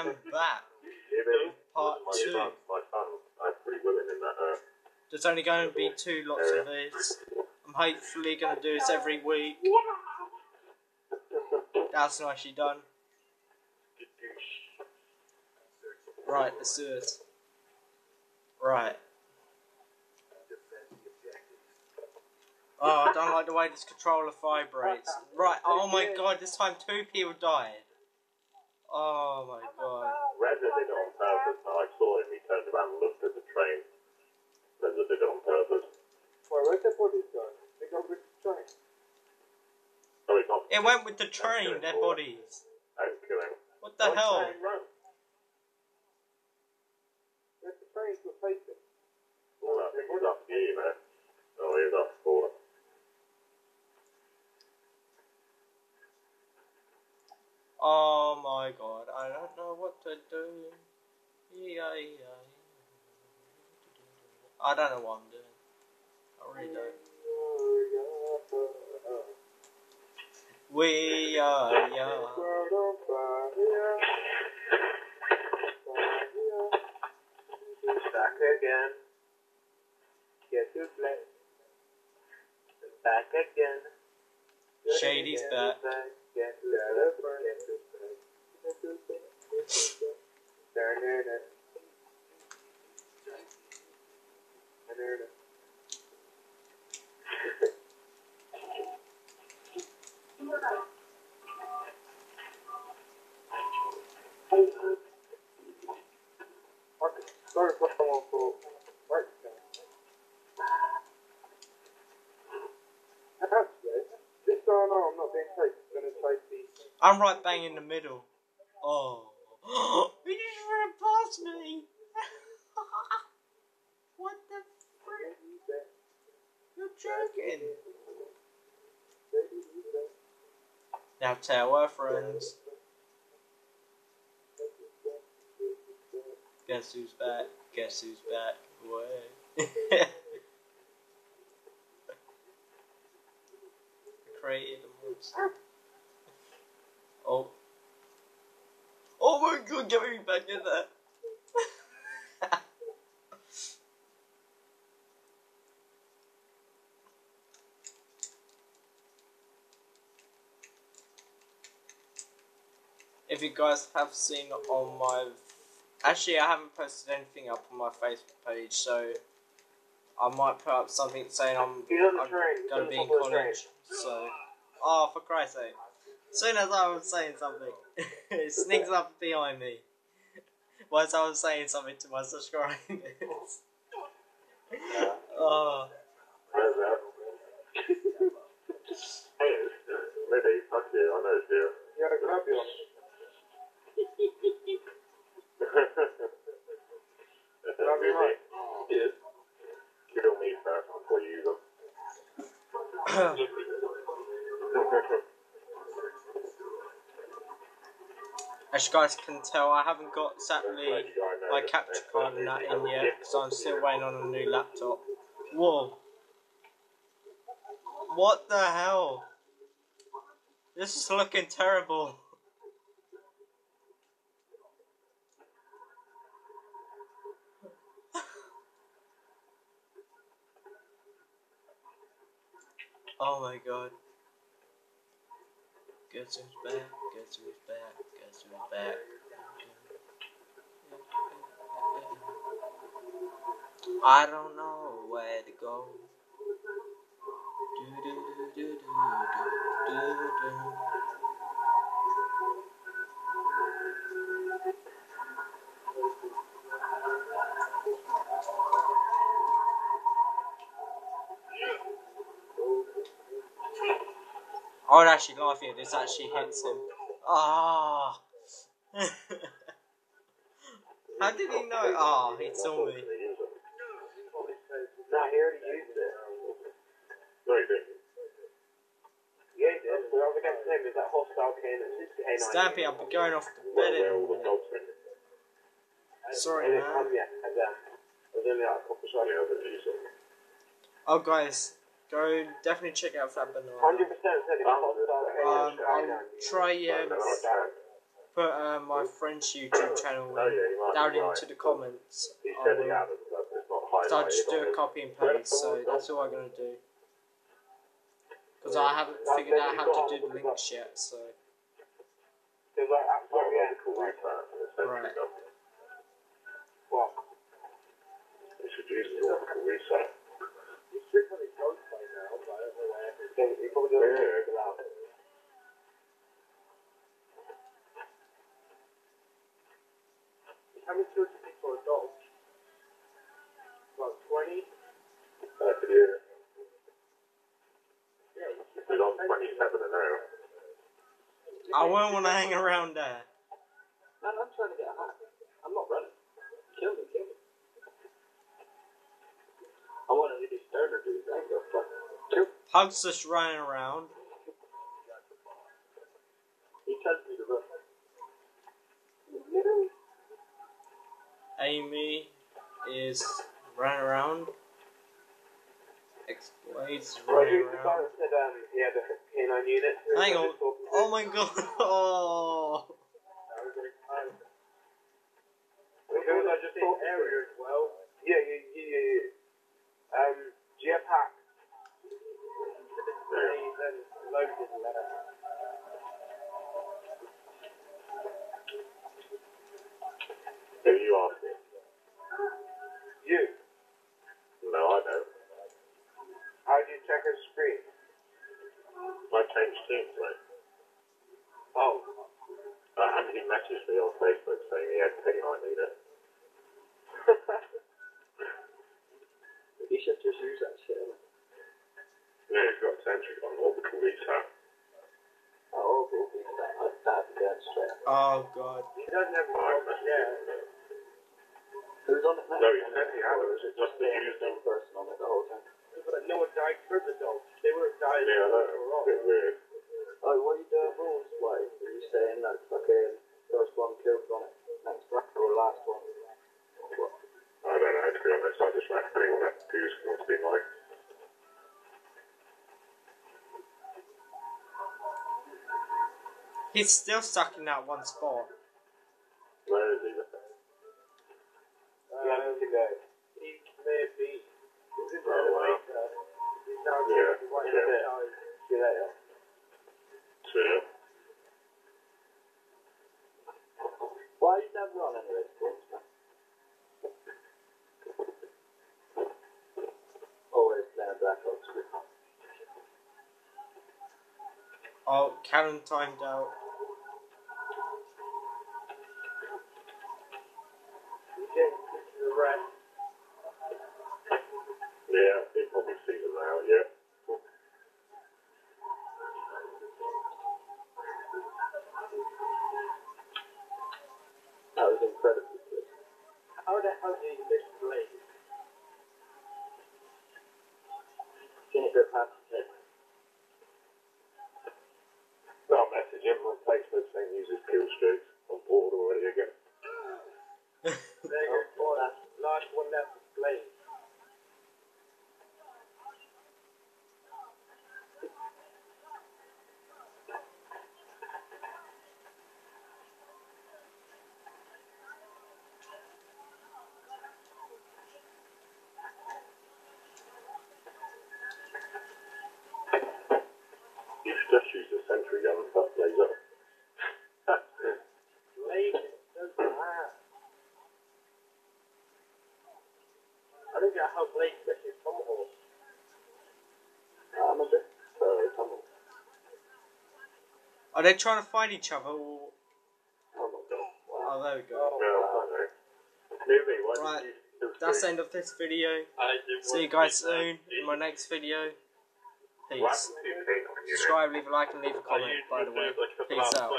am back. Part two. There's only going to be two lots of these. I'm hopefully going to do this every week. That's nicely done. Right, let's do it. Right. Oh, I don't like the way this controller vibrates. Right, oh my god, this time two people died. Oh my god. Reza did it on purpose. I saw him. He turned around and looked at the train. Reza did it on purpose. Wait, where's the bodies going? They go with the train. Sorry, not. It went with the train, their bodies. Don't kill. What the oh, hell? Train run. Where's the trains were facing? Well, I think he's up here, man. Oh, he's up for it. Oh my god, I don't know what to do. Yeah, yeah. I don't know what I'm doing. I really don't. We are young. Back again. Get to play. Back again. Shady's back. Get to play. Get to play. Get to play. Turn it up. Turn it up. Marcus, sorry for someone for work. Just so I know I'm not being chased, I'm gonna chase these. I'm right bang in the middle. Oh. you just ran past me. what the frick? You're joking. Now tell our friends. Guess who's back? Guess who's back? Boy. Created a monster. Oh. My god, get me back in there. if you guys have seen on my actually I haven't posted anything up on my Facebook page so I might put up something saying I'm, He's on the I'm gonna be in top of the train. college so oh for Christ's sake soon as I was saying something it sneaks up behind me once I was saying something to my subscribers oh hey, maybe. Fuck you. I know it's you. Yeah, grab you. Grab you right. Yes. Kill me first before you use them. As you guys can tell I haven't got exactly my capture card and that in yet because I'm still waiting on a new laptop. Whoa. What the hell? This is looking terrible. oh my god. Guess who's back? Guess who's back? Guess who's back? I don't know where to go. Do, do, do, do, do, do, do, do. I would actually laugh if this actually hits him. Ah. How did he know? Oh, he saw me. Nah, he already used it. No, you didn't. Yeah, he did. When I was against him, is that hostile cannon? It's K9. Stampy, I'll be going off the bed in a minute. Sorry, man. come, yeah, and, it was only like a couple shots. Yeah, but you saw. Oh, guys, go definitely check out Fat Banana. 100% said it was hostile Um. I'll try um, put uh, my friend's YouTube channel Oh, yeah, down be right. into the comments. He I said he will had it, but it's not highlighted. start do a copy and paste, so that's all I'm gonna do. Because I haven't figured out how to do the links yet, so There's like Not absolutely a logical research in the century Right. government. what? They should use the logical research. He's frequently ghost by now, but I don't know where everything. He probably doesn't Yeah. figure it out. How many children do you think for adults? About 20? Uh, yeah. Yeah, you should He's on 27 an hour. I won't want to hang around there. Man, I'm trying to get a hat. I'm not running. Kill me, kill me. I want to these stoner dudes. I ain't gonna fuck. Hugs just running around. He tells me to run. Amy is running around. Explodes Well, running who's the guy around. said um, he had K9 Unit? Hang on. Oh my god. Oh. Who was I just talking area as well? Yeah, yeah, yeah, yeah. yeah. Um, jetpack. And loaded letter. Who you asking? You. No, I don't. How do you check a screen? I changed teams, mate. Oh. Uh, Andy messaged me on Facebook saying he had K9 Unit. You should just use that shit. Yeah, he's got sentry on orbital research. Oh, okay. I'd have to get straight. Oh god. He doesn't have a I problem, yeah. Who's on it now? No, he said he had it. It's just the user. person on it the whole time. But no one died for the dogs. They would have died Yeah, I know. if they were a bit weird. He's still stuck in that one spot. Where is he? Yeah, to go. He may be. He's in Oh, wow. He's now Yeah, right yeah. See you later. Two. Why are you never on anyway? Always. Oh, Cannon timed out. Okay, this is the rest. Yeah, he probably sees him now, yeah. That was incredibly good. How the hell did you miss Blade? Can you go past it? No, I'll message him on Facebook saying use his kill streaks. On board already again. There you go. Last, last one left is Blade. You should just use the sentry gun and stuff laser. Blade does that. I don't get how Blade gets his tomahawk. I'm a bit uh, sorry, tomahawk. Are they trying to find each other? Or... Oh my god. Oh, there we go. No, I don't know. Newbie, why Right, did you kill That's the end of this video. See you guys soon in my next video. What Peace. Subscribe, leave a like, and leave a comment, by the way. Peace out.